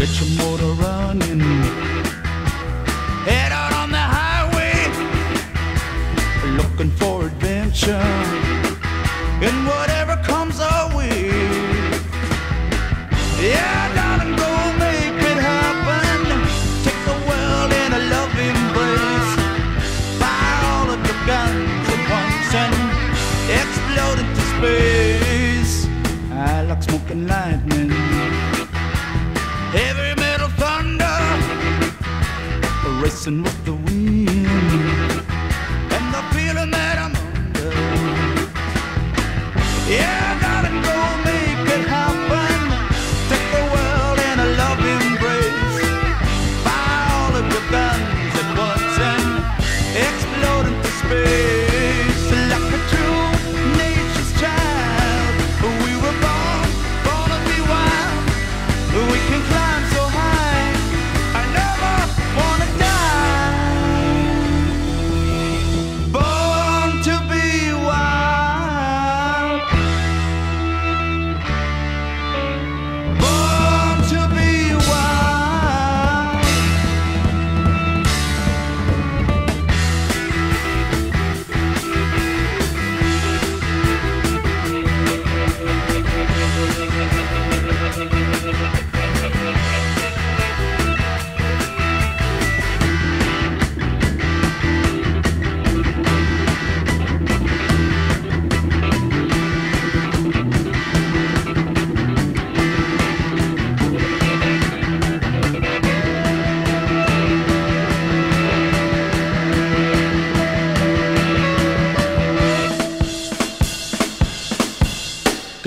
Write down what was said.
a running. Head out on the highway, looking for adventure. And whatever comes our way. Yeah, darling, go make it happen. Take the world in a love embrace. Fire all of your guns at once and explode into space. I like smoking lightning. messing with the